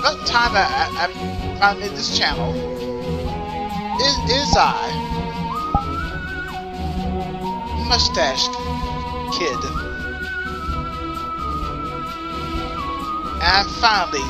I, I, I finally made this channel, is I, Mustache Kid. And I'm finally,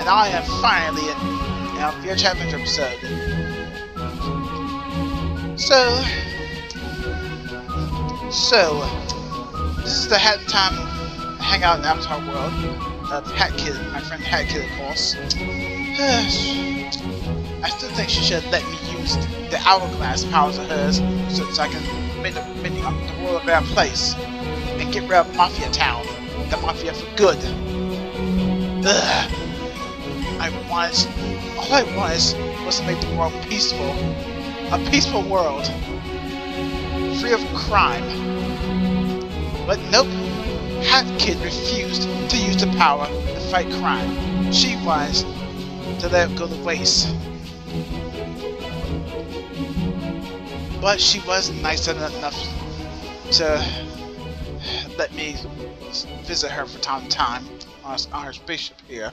and I am finally in, in our Fear Challenge episode. So, so, this is the Time Hangout in Avatar World of Hat Kid, my friend Hat Kid, of course. I still think she should let me use the hourglass powers of hers so, so I can make the, make the, world a better place and get rid of Mafia Town, the Mafia for good. Ugh. I wanted, all I wanted was to make the world peaceful, a peaceful world, free of crime. But nope, Kid refused to use the power to fight crime. She wants to let go to waste. But she was nice enough to let me visit her from time to time on, on her spaceship here.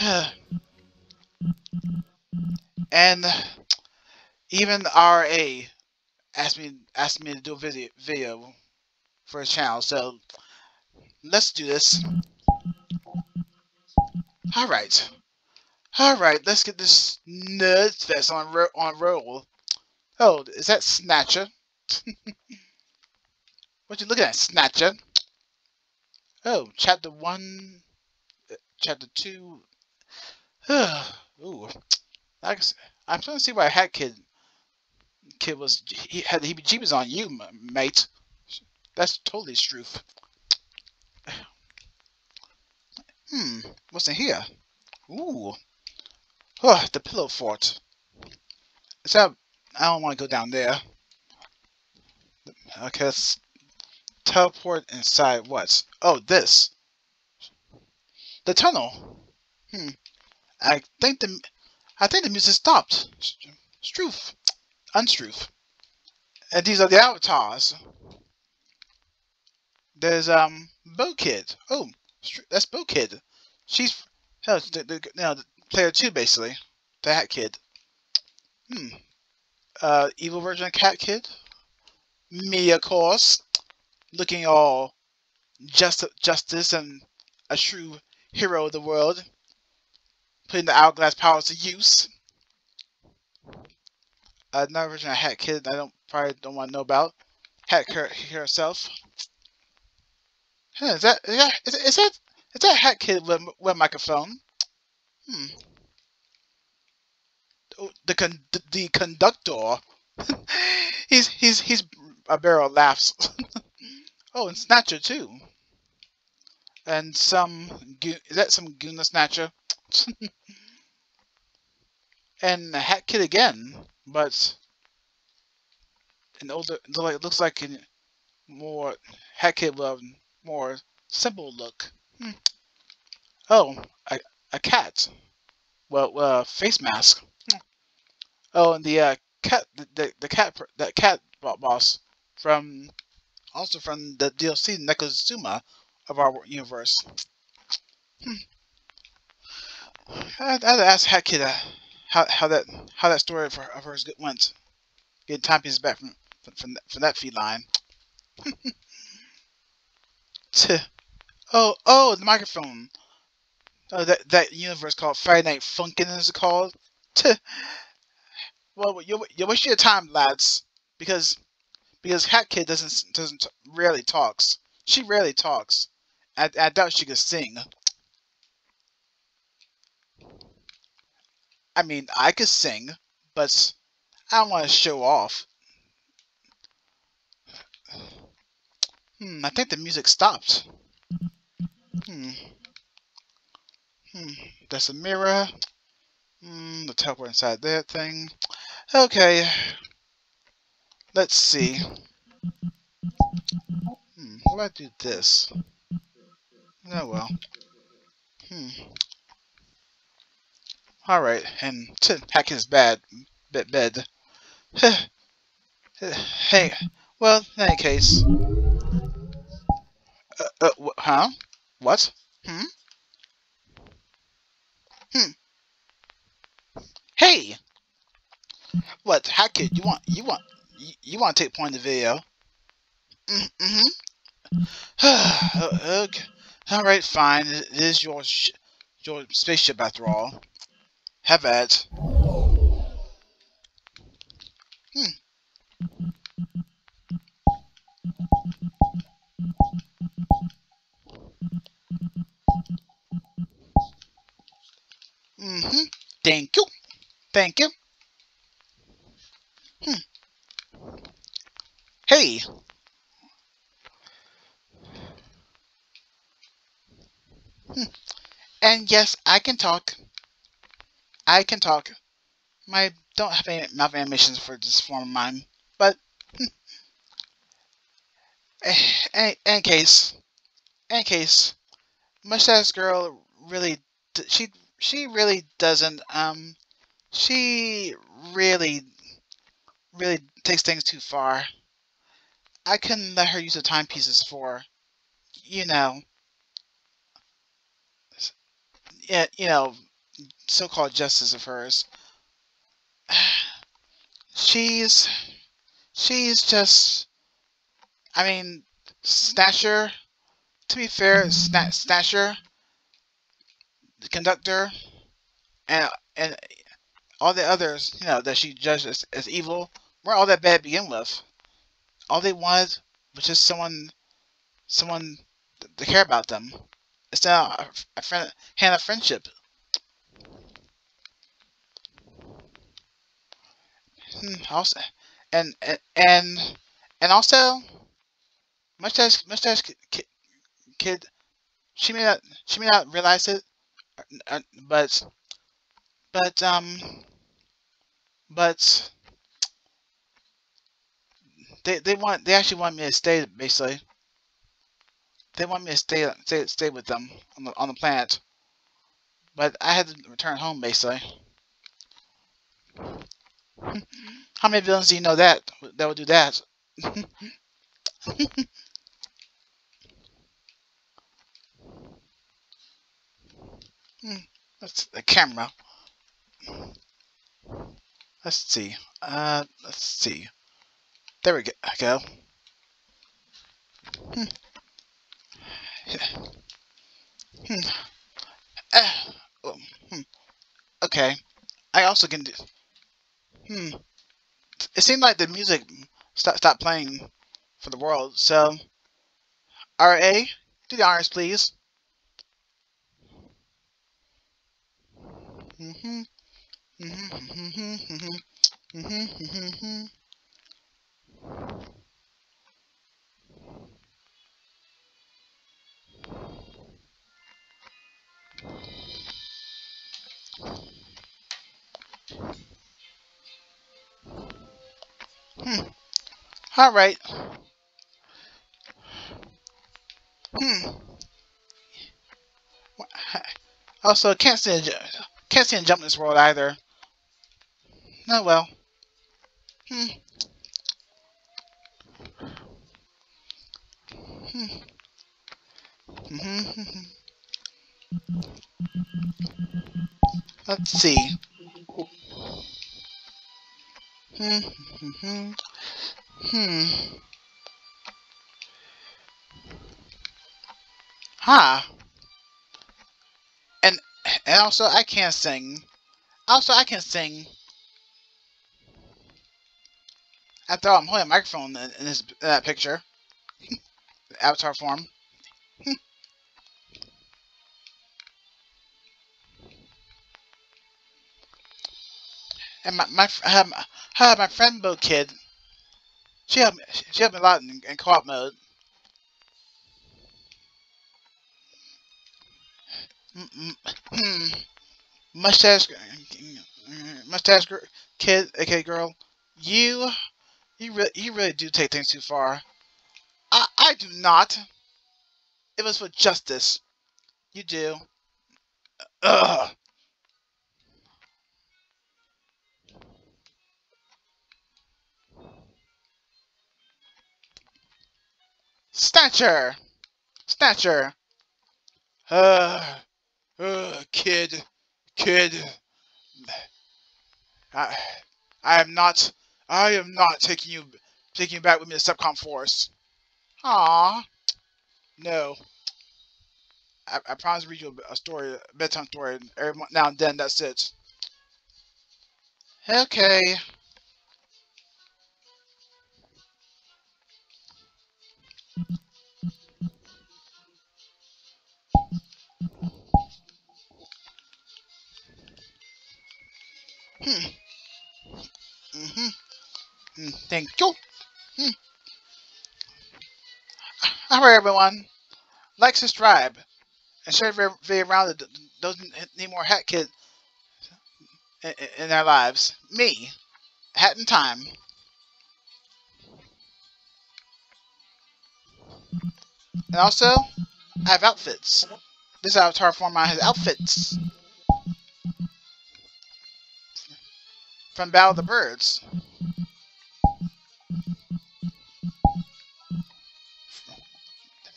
and even RA asked me asked me to do a video video for his channel, so let's do this. Alright. Alright, let's get this nerd fest on ro on roll. Oh, is that Snatcher? what you looking at, Snatcher? Oh, chapter one, uh, chapter two. Ooh, I guess, I'm trying to see why Hat Kid kid was he had the heebie-jeebies on you, mate. That's totally truth. Hmm, what's in here? Ooh. Oh, the pillow fort. Is that I don't want to go down there. Okay, let's teleport inside what? Oh, this. The tunnel. Hmm. I think the I think the music stopped. Struth. Unstruth. And these are the avatars. There's um Bow Kid. Oh, that's Bow Kid. She's hell, the, the, the player two basically. The Kid. Hmm uh, evil version of Cat Kid. Me, of course, looking all just justice and a true hero of the world, putting the hourglass powers to use. Another version of Hat Kid I don't probably don't want to know about. Hat Kid herself. Huh, is that is that is that is that Hat Kid with, with a microphone? Hmm the con the conductor. he's he's he's a barrel laughs. oh, and Snatcher too. And some is that some Goona Snatcher? and the Hat Kid again, but an older. It looks like a more Hat Kid a more simple look. Hmm. Oh, a, a cat. Well, uh, face mask. Oh, and the uh, cat, the, the cat, that cat boss from, also from the DLC Nekuzuma of our universe. Hmm. I, to ask Hat Kid uh, how how that how that story of, her, of hers went. Getting time pieces back from from from that feline. oh oh the microphone. Oh that that universe called Friday Night Funkin' is called? Well, you you waste your time, lads, because because Hat Kid doesn't doesn't rarely talks. She rarely talks. I, I doubt she could sing. I mean, I could sing, but I don't want to show off. Hmm, I think the music stopped. Hmm. Hmm, that's a mirror. Hmm, the teleport inside that thing. Okay. Let's see. Hmm, what about I do this? Oh well. Hmm. Alright, and to hack his bad bed bed. hey, well, in any case. Uh, uh, huh? What? Hmm? Hmm. Hey! What, how kid, you want, you want, you, you want to take point of the video? Mm-hmm. okay. Alright, fine. It is your, your spaceship after all. Have at Thank you. Thank you. Hmm. Hey. Hmm. And yes, I can talk. I can talk. My don't have any mouth animations for this form of mine, but hmm. any, any case, any case, mustache girl really she she really doesn't um she really really takes things too far. I couldn't let her use the timepieces for, you know, you know, so-called justice of hers. She's, she's just, I mean, Snatcher, to be fair, Snatcher, the conductor, and, and all the others, you know, that she judged as, as evil, weren't all that bad to begin with. All they wanted was just someone, someone to care about them. It's not a, a friend, hand of friendship. Hmm, also, and and and also, mustache mustache kid, kid, she may not she may not realize it, but but um but they they want they actually want me to stay basically. They want me to stay stay stay with them on the on the planet, but I had to return home basically. How many villains do you know that that would do that? that's the camera. Let's see. Uh, let's see. There we go. Hmm. Hmm. Uh, oh, hmm. Okay. I also can do. Hmm. It seemed like the music stopped stopped playing for the world. So, RA, do the honors, please. Mm-hmm. Mm-hmm. Mm-hmm. Mm-hmm. Mm-hmm. Mm-hmm. Hmm. All right. Hmm. Also, can't see can't see a jump in this world either. Oh well. Hmm. Hmm. Mm hmm. Let's see. Hmm. Hmm. Hmm. Huh. And also I can't sing. Also I can sing. After all, I'm holding a microphone in, this in that picture. Avatar form. and my my uh, my, my friend Bow Kid she helped me, she helped me a lot in, in co-op mode. Mustache, mustache kid, okay, girl, you, you really, you really do take things too far. I, I do not. It was for justice. You do. Ugh. Snatcher! Snatcher! Uh, kid, kid. I, I am not. I am not taking you, taking you back with me to Subcon Forest. Ah, no. I, I promise to read you a, story, a bedtime story, every now and then. That's it. Okay. Thank you. Hmm. Alright, everyone. Like, subscribe, and share the video around that doesn't need more Hat Kid in, their lives. Me, Hat in Time. And also, I have outfits. This avatar format has outfits. from Battle of the Birds.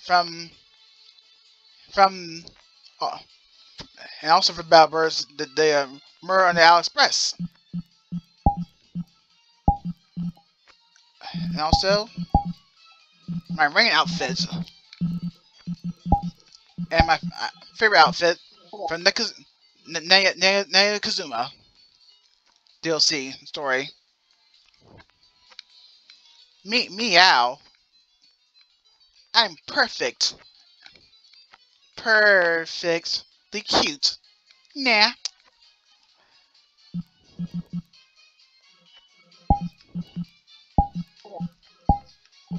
From from oh, and also from of the the, the uh, on the AliExpress. And also my rain outfit and my uh, favorite outfit from Nekaz Kazuma. DLC story. Me meow. I'm perfect. Perfectly cute. Nah.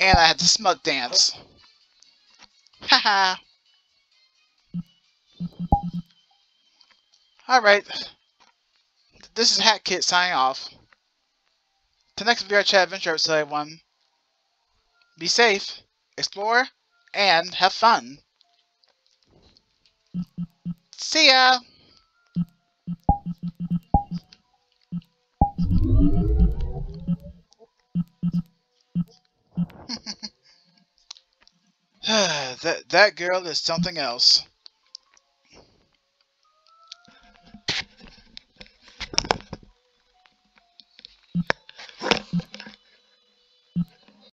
And I had to smug dance. Haha. Alright. This is Hat Kid signing off. To next VR chat adventure episode, everyone. Be safe, explore, and have fun. See ya! that that girl is something else.